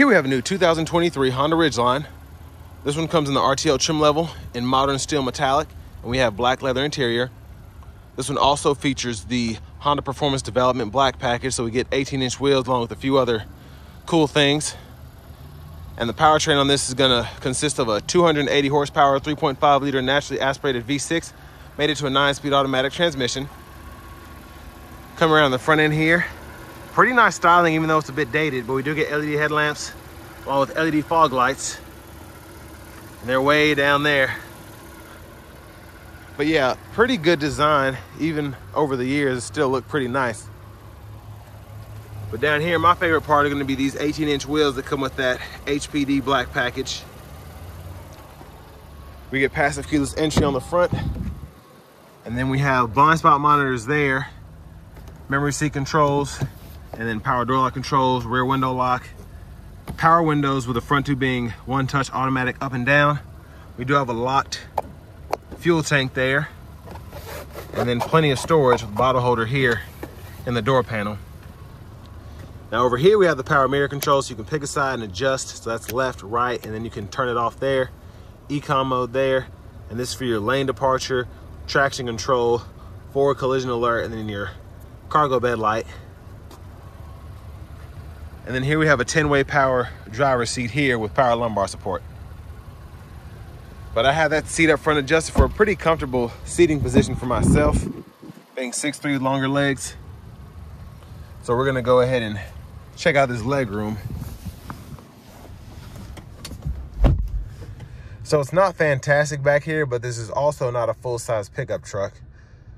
Here we have a new 2023 Honda Ridgeline. This one comes in the RTL trim level in modern steel metallic, and we have black leather interior. This one also features the Honda Performance Development Black package, so we get 18 inch wheels along with a few other cool things. And the powertrain on this is gonna consist of a 280 horsepower, 3.5 liter naturally aspirated V6, made it to a nine speed automatic transmission. Come around the front end here. Pretty nice styling, even though it's a bit dated, but we do get LED headlamps along with LED fog lights. And they're way down there. But yeah, pretty good design, even over the years, it still look pretty nice. But down here, my favorite part are gonna be these 18 inch wheels that come with that HPD black package. We get passive keyless entry on the front. And then we have blind spot monitors there, memory seat controls, and then power door lock controls, rear window lock, power windows with the front two being one touch automatic up and down. We do have a locked fuel tank there, and then plenty of storage with bottle holder here in the door panel. Now over here we have the power mirror control so you can pick a side and adjust. So that's left, right, and then you can turn it off there. Econ mode there. And this is for your lane departure, traction control, forward collision alert, and then your cargo bed light. And then here we have a 10-way power driver seat here with power lumbar support. But I have that seat up front adjusted for a pretty comfortable seating position for myself, being 6'3", longer legs. So we're gonna go ahead and check out this leg room. So it's not fantastic back here, but this is also not a full-size pickup truck.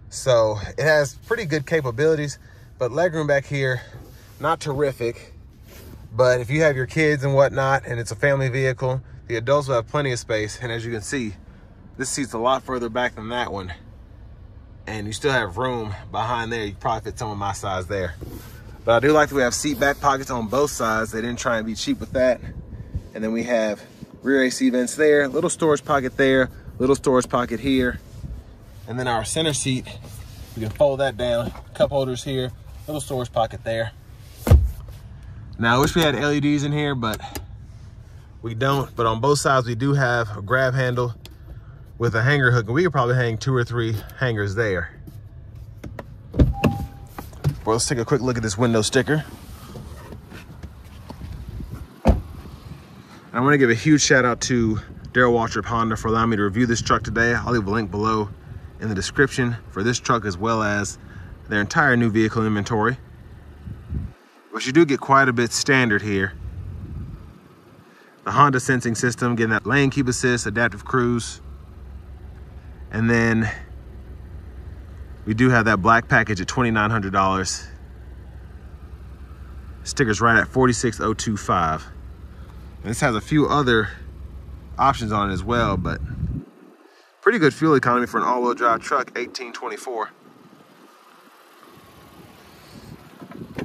So it has pretty good capabilities, but legroom back here, not terrific. But if you have your kids and whatnot, and it's a family vehicle, the adults will have plenty of space. And as you can see, this seat's a lot further back than that one. And you still have room behind there. You probably fit some of my size there. But I do like that we have seat back pockets on both sides. They didn't try and be cheap with that. And then we have rear AC vents there, little storage pocket there, little storage pocket here. And then our center seat, we can fold that down, cup holders here, little storage pocket there. Now I wish we had LEDs in here, but we don't. But on both sides, we do have a grab handle with a hanger hook. And we could probably hang two or three hangers there. Well, let's take a quick look at this window sticker. And I want to give a huge shout out to Darrell Waltrip Honda for allowing me to review this truck today. I'll leave a link below in the description for this truck as well as their entire new vehicle inventory. But you do get quite a bit standard here. The Honda sensing system, getting that lane keep assist, adaptive cruise. And then we do have that black package at $2,900. Stickers right at 46025. And this has a few other options on it as well, but pretty good fuel economy for an all-wheel drive truck, 1824.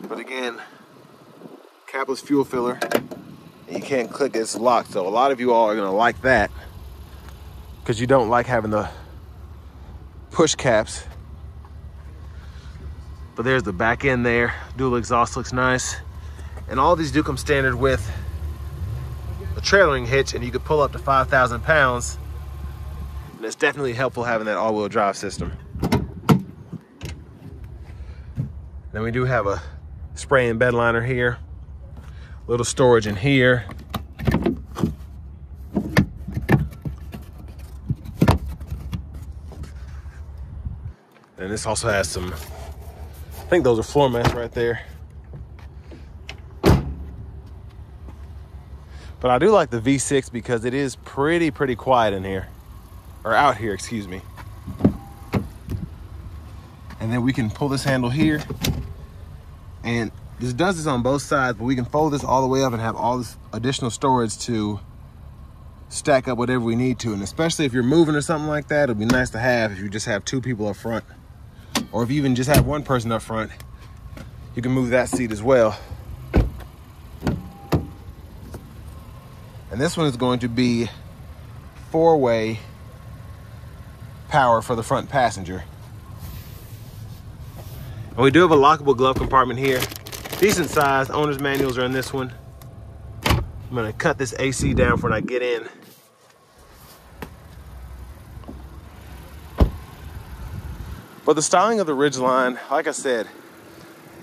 But again, capless fuel filler, and you can't click it's locked. So a lot of you all are gonna like that because you don't like having the push caps but there's the back end there. Dual exhaust looks nice. And all these do come standard with a trailering hitch and you could pull up to 5,000 pounds. And it's definitely helpful having that all-wheel drive system. Then we do have a spray and bed liner here. Little storage in here. And this also has some I think those are floor mats right there. But I do like the V6 because it is pretty, pretty quiet in here. Or out here, excuse me. And then we can pull this handle here. And this does this on both sides, but we can fold this all the way up and have all this additional storage to stack up whatever we need to. And especially if you're moving or something like that, it'll be nice to have if you just have two people up front or if you even just have one person up front, you can move that seat as well. And this one is going to be four-way power for the front passenger. And we do have a lockable glove compartment here. Decent size, owner's manuals are in this one. I'm gonna cut this AC down for when I get in. But the styling of the Ridgeline, like I said,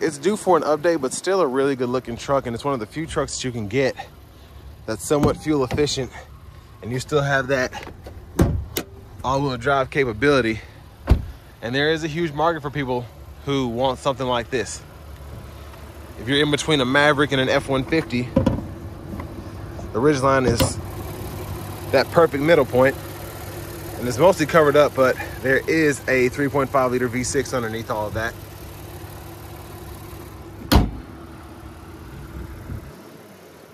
it's due for an update, but still a really good looking truck. And it's one of the few trucks that you can get that's somewhat fuel efficient and you still have that all-wheel drive capability. And there is a huge market for people who want something like this. If you're in between a Maverick and an F-150, the Ridgeline is that perfect middle point and it's mostly covered up, but there is a 3.5 liter V6 underneath all of that.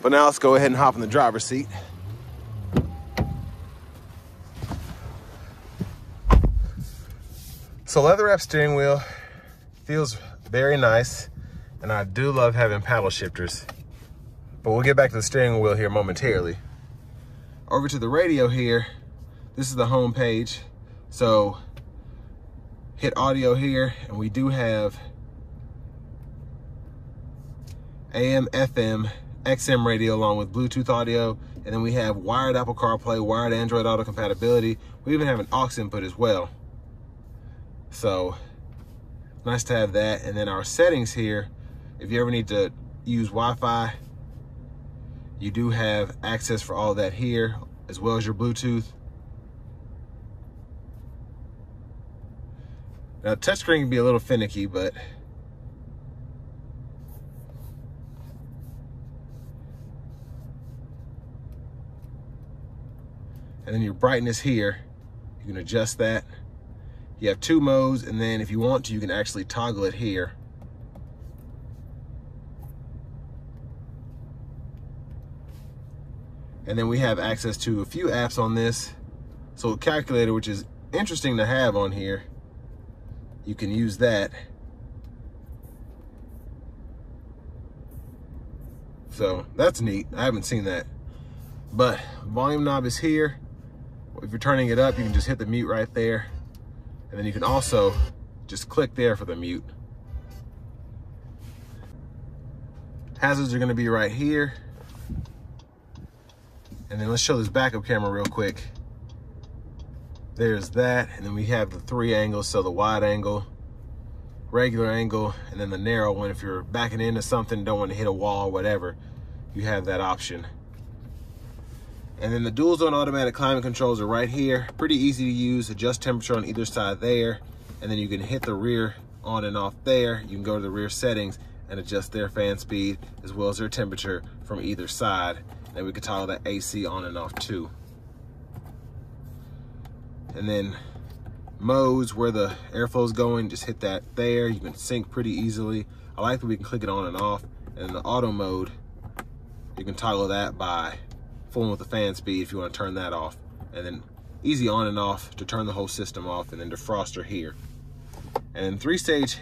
But now let's go ahead and hop in the driver's seat. So leather wrap steering wheel feels very nice. And I do love having paddle shifters. But we'll get back to the steering wheel here momentarily. Over to the radio here, this is the home page. So hit audio here and we do have AM, FM, XM radio along with Bluetooth audio. And then we have wired Apple CarPlay, wired Android Auto compatibility. We even have an aux input as well. So nice to have that. And then our settings here, if you ever need to use Wi-Fi, you do have access for all that here, as well as your Bluetooth. Now touchscreen can be a little finicky, but and then your brightness here, you can adjust that. You have two modes, and then if you want to, you can actually toggle it here. And then we have access to a few apps on this. So calculator, which is interesting to have on here you can use that. So that's neat. I haven't seen that. But volume knob is here. If you're turning it up, you can just hit the mute right there. And then you can also just click there for the mute. Hazards are gonna be right here. And then let's show this backup camera real quick. There's that. And then we have the three angles. So the wide angle, regular angle, and then the narrow one. If you're backing into something, don't want to hit a wall or whatever, you have that option. And then the dual zone automatic climate controls are right here. Pretty easy to use. Adjust temperature on either side there. And then you can hit the rear on and off there. You can go to the rear settings and adjust their fan speed as well as their temperature from either side. And we can toggle that AC on and off too and then modes where the airflow is going, just hit that there. You can sync pretty easily. I like that we can click it on and off. And the auto mode, you can toggle that by fooling with the fan speed if you want to turn that off. And then easy on and off to turn the whole system off and then defroster here. And then three stage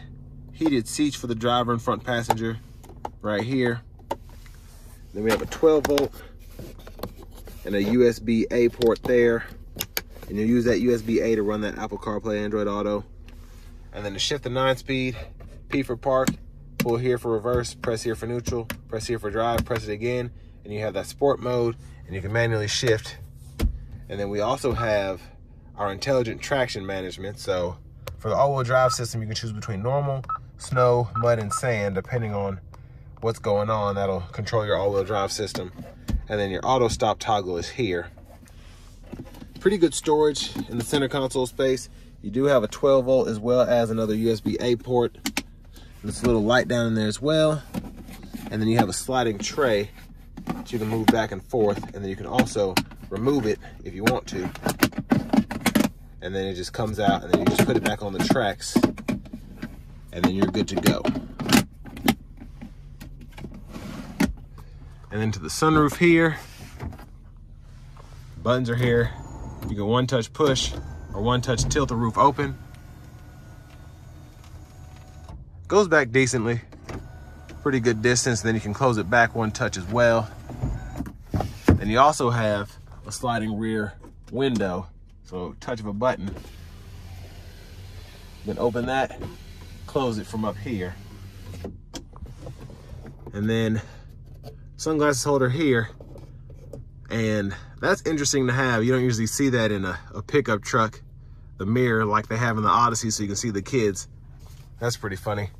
heated seats for the driver and front passenger right here. Then we have a 12 volt and a USB A port there and you'll use that USB-A to run that Apple CarPlay Android Auto. And then to shift the nine speed, P for park, pull here for reverse, press here for neutral, press here for drive, press it again, and you have that sport mode, and you can manually shift. And then we also have our intelligent traction management. So for the all-wheel drive system, you can choose between normal, snow, mud, and sand, depending on what's going on. That'll control your all-wheel drive system. And then your auto stop toggle is here pretty good storage in the center console space. You do have a 12 volt as well as another USB-A port. There's a little light down in there as well. And then you have a sliding tray that you can move back and forth. And then you can also remove it if you want to. And then it just comes out and then you just put it back on the tracks and then you're good to go. And then to the sunroof here. Buttons are here. You can one touch push or one touch tilt the roof open. Goes back decently, pretty good distance. Then you can close it back one touch as well. Then you also have a sliding rear window. So touch of a button, then open that, close it from up here. And then sunglasses holder here. And that's interesting to have. You don't usually see that in a, a pickup truck, the mirror like they have in the Odyssey so you can see the kids. That's pretty funny.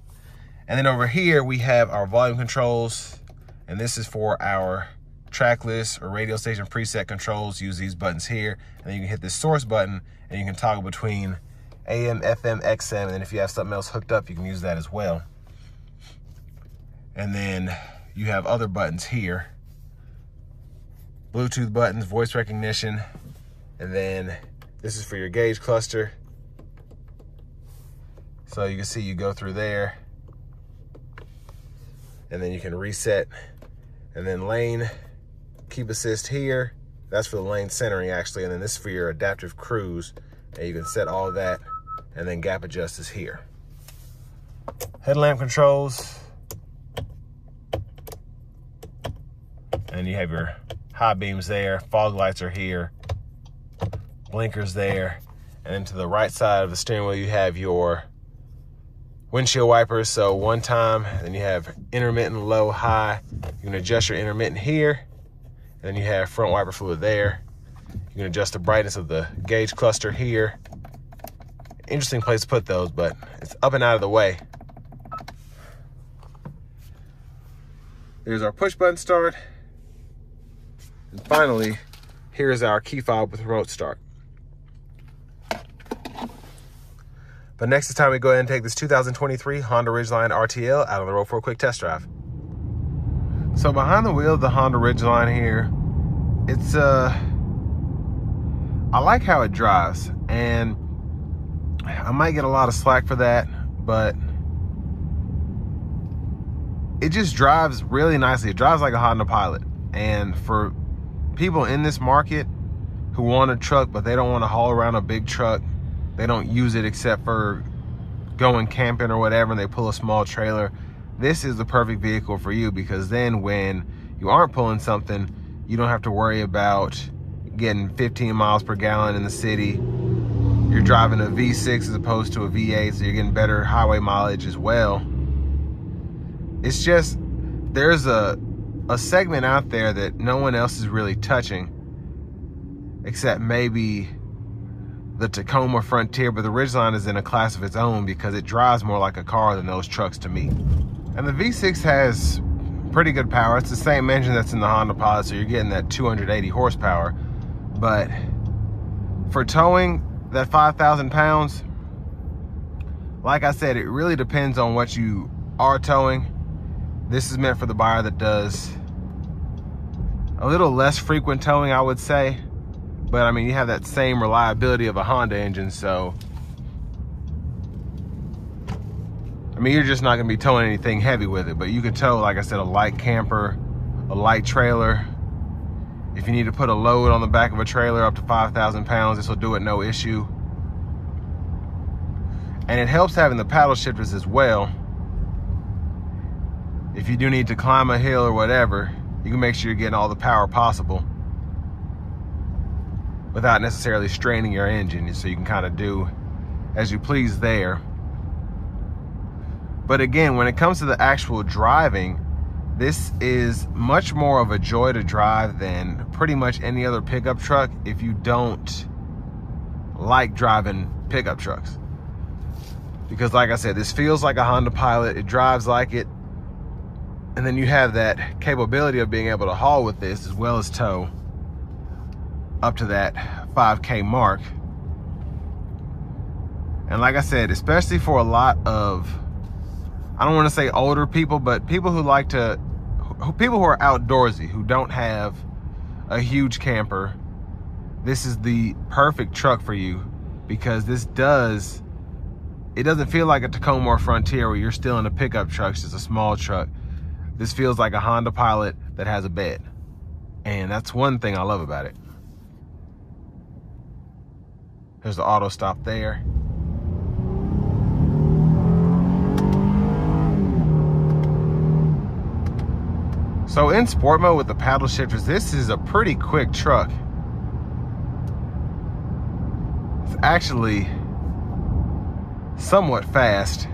And then over here, we have our volume controls. And this is for our track list or radio station preset controls. Use these buttons here. And then you can hit this source button and you can toggle between AM, FM, XM. And then if you have something else hooked up, you can use that as well. And then you have other buttons here. Bluetooth buttons, voice recognition. And then this is for your gauge cluster. So you can see you go through there and then you can reset and then lane keep assist here that's for the lane centering actually and then this is for your adaptive cruise and you can set all that and then gap adjust is here headlamp controls and you have your high beams there fog lights are here blinkers there and then to the right side of the steering wheel you have your windshield wipers. So one time, then you have intermittent, low, high. You can adjust your intermittent here. And then you have front wiper fluid there. You can adjust the brightness of the gauge cluster here. Interesting place to put those, but it's up and out of the way. There's our push button start. And finally, here's our key fob with remote start. But next, time we go ahead and take this 2023 Honda Ridgeline RTL out on the road for a quick test drive. So behind the wheel of the Honda Ridgeline here, it's uh, I like how it drives, and I might get a lot of slack for that, but it just drives really nicely. It drives like a Honda Pilot, and for people in this market who want a truck but they don't want to haul around a big truck they don't use it except for going camping or whatever and they pull a small trailer this is the perfect vehicle for you because then when you aren't pulling something you don't have to worry about getting 15 miles per gallon in the city. You're driving a v6 as opposed to a v8 so you're getting better highway mileage as well. It's just there's a a segment out there that no one else is really touching except maybe the Tacoma Frontier, but the Ridgeline is in a class of its own because it drives more like a car than those trucks to me. And the V6 has pretty good power. It's the same engine that's in the Honda Pilot, so you're getting that 280 horsepower. But for towing that 5,000 pounds, like I said, it really depends on what you are towing. This is meant for the buyer that does a little less frequent towing, I would say. But I mean, you have that same reliability of a Honda engine, so. I mean, you're just not gonna be towing anything heavy with it, but you can tow, like I said, a light camper, a light trailer. If you need to put a load on the back of a trailer up to 5,000 pounds, this will do it no issue. And it helps having the paddle shifters as well. If you do need to climb a hill or whatever, you can make sure you're getting all the power possible without necessarily straining your engine so you can kind of do as you please there. But again, when it comes to the actual driving, this is much more of a joy to drive than pretty much any other pickup truck if you don't like driving pickup trucks. Because like I said, this feels like a Honda Pilot, it drives like it, and then you have that capability of being able to haul with this as well as tow up to that 5K mark. And like I said, especially for a lot of, I don't want to say older people, but people who like to, people who are outdoorsy, who don't have a huge camper, this is the perfect truck for you because this does, it doesn't feel like a Tacoma or Frontier where you're still in a pickup truck, it's just a small truck. This feels like a Honda Pilot that has a bed. And that's one thing I love about it. There's the auto stop there. So in sport mode with the paddle shifters, this is a pretty quick truck. It's actually somewhat fast.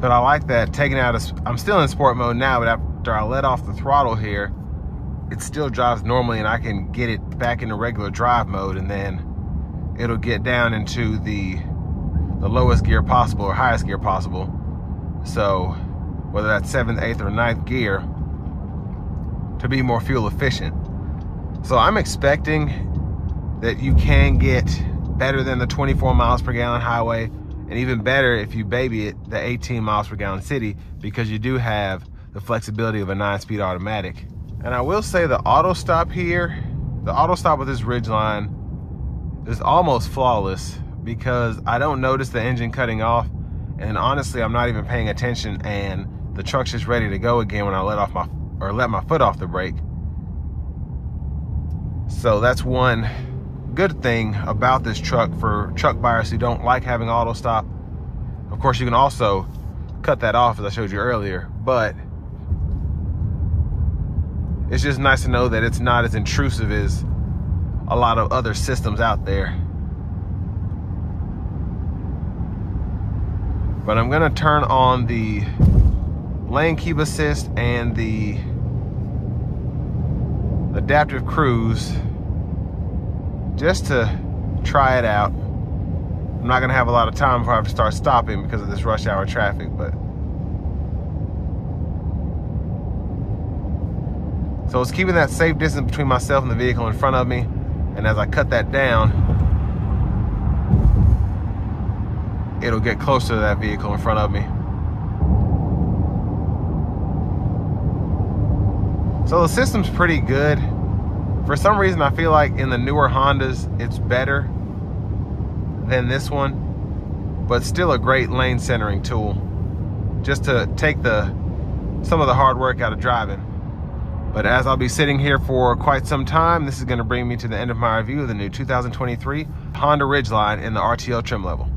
But I like that taking out, a, I'm still in sport mode now, but after I let off the throttle here, it still drives normally and I can get it back into regular drive mode and then it'll get down into the, the lowest gear possible or highest gear possible. So whether that's seventh, eighth, or ninth gear to be more fuel efficient. So I'm expecting that you can get better than the 24 miles per gallon highway and even better if you baby it the 18 miles per gallon city because you do have the flexibility of a nine speed automatic. And I will say the auto stop here, the auto stop with this Ridgeline is almost flawless because I don't notice the engine cutting off and honestly I'm not even paying attention and the truck's just ready to go again when I let off my or let my foot off the brake. So that's one good thing about this truck for truck buyers who don't like having auto stop. Of course, you can also cut that off as I showed you earlier, but it's just nice to know that it's not as intrusive as a lot of other systems out there. But I'm gonna turn on the lane keep assist and the adaptive cruise just to try it out. I'm not gonna have a lot of time before I have to start stopping because of this rush hour traffic, but. So it's keeping that safe distance between myself and the vehicle in front of me. And as I cut that down, it'll get closer to that vehicle in front of me. So the system's pretty good. For some reason, I feel like in the newer Hondas, it's better than this one, but still a great lane centering tool just to take the some of the hard work out of driving. But as I'll be sitting here for quite some time, this is gonna bring me to the end of my review of the new 2023 Honda Ridgeline in the RTL trim level.